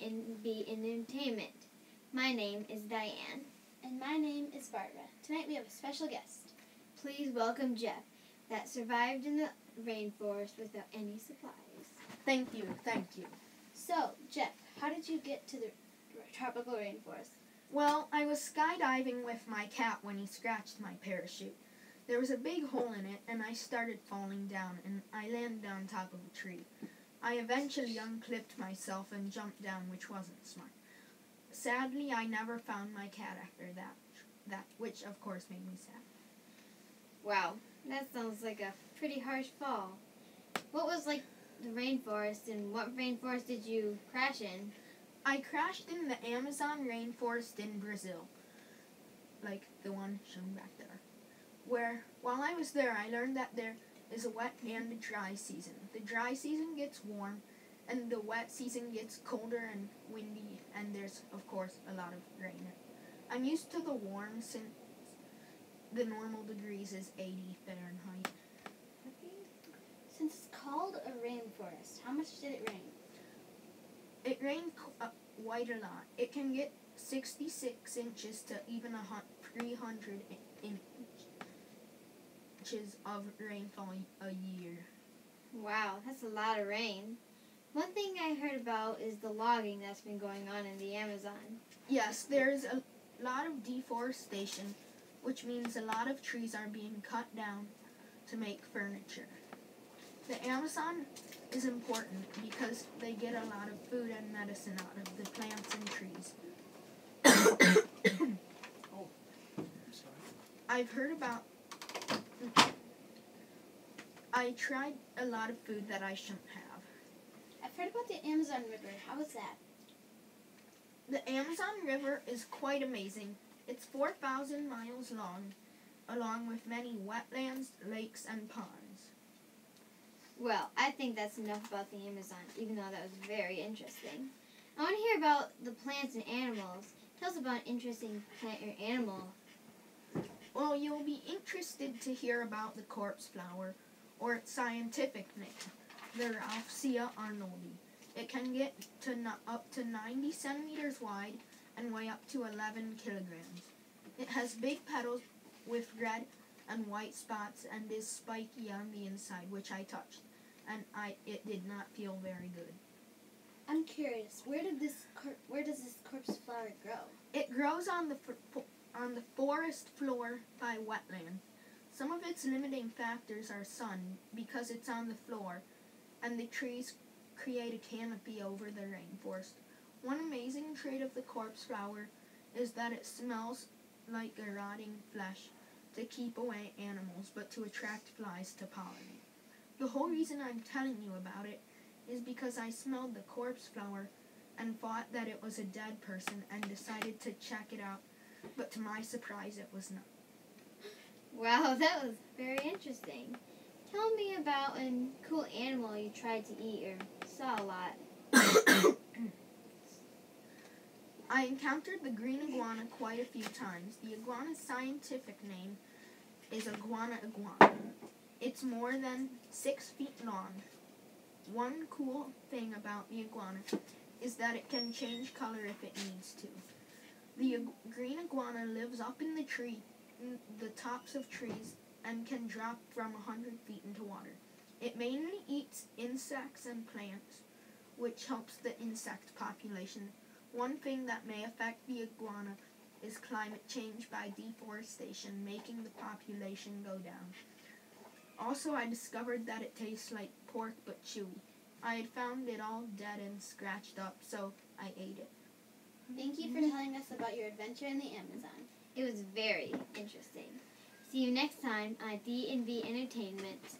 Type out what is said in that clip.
and be entertainment. My name is Diane. And my name is Barbara. Tonight we have a special guest. Please welcome Jeff, that survived in the rainforest without any supplies. Thank you, thank you. So, Jeff, how did you get to the tropical rainforest? Well, I was skydiving with my cat when he scratched my parachute. There was a big hole in it, and I started falling down, and I landed on top of a tree. I eventually unclipped myself and jumped down, which wasn't smart. Sadly, I never found my cat after that, that which of course made me sad. Wow, that sounds like a pretty harsh fall. What was like the rainforest, and what rainforest did you crash in? I crashed in the Amazon rainforest in Brazil, like the one shown back there, where while I was there, I learned that there is a wet and a dry season. The dry season gets warm, and the wet season gets colder and windy, and there's, of course, a lot of rain. I'm used to the warm since the normal degrees is 80 Fahrenheit. Since it's called a rainforest, how much did it rain? It rained uh, quite a lot. It can get 66 inches to even a 300 in- inches of rainfall a year. Wow, that's a lot of rain. One thing I heard about is the logging that's been going on in the Amazon. Yes, there's a lot of deforestation, which means a lot of trees are being cut down to make furniture. The Amazon is important because they get a lot of food and medicine out of the plants and trees. Oh, I'm sorry. I've heard about. I tried a lot of food that I shouldn't have. I've heard about the Amazon River. How is that? The Amazon River is quite amazing. It's 4,000 miles long, along with many wetlands, lakes, and ponds. Well, I think that's enough about the Amazon, even though that was very interesting. I want to hear about the plants and animals. Tell us about an interesting plant or animal. Well, you'll be interested to hear about the corpse flower, or its scientific name, the Rafflesia arnoldii. It can get to up to 90 centimeters wide and weigh up to 11 kilograms. It has big petals with red and white spots and is spiky on the inside, which I touched, and I it did not feel very good. I'm curious. Where did this cor- where does this corpse flower grow? It grows on the on the forest floor by wetland. Some of its limiting factors are sun because it's on the floor, and the trees create a canopy over the rainforest. One amazing trait of the corpse flower is that it smells like a rotting flesh to keep away animals, but to attract flies to pollinate. The whole reason I'm telling you about it is because I smelled the corpse flower and thought that it was a dead person and decided to check it out, but to my surprise, it was not. Wow, that was very interesting. Tell me about a cool animal you tried to eat or saw a lot. I encountered the green iguana quite a few times. The iguana's scientific name is iguana iguana. It's more than six feet long. One cool thing about the iguana is that it can change color if it needs to. The green iguana lives up in the tree, in the tops of trees, and can drop from a hundred feet into water. It mainly eats insects and plants, which helps the insect population one thing that may affect the iguana is climate change by deforestation, making the population go down. Also, I discovered that it tastes like pork but chewy. I had found it all dead and scratched up, so I ate it. Thank you for telling us about your adventure in the Amazon. It was very interesting. See you next time on D&B Entertainment.